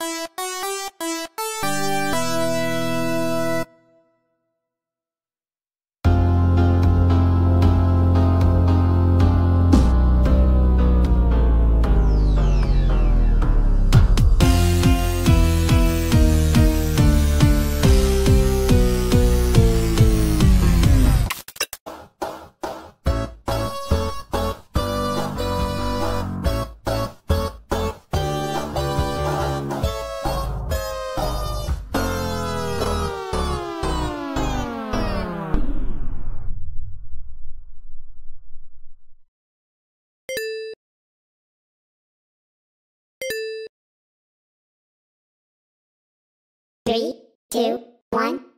you Three, two, one.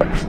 you.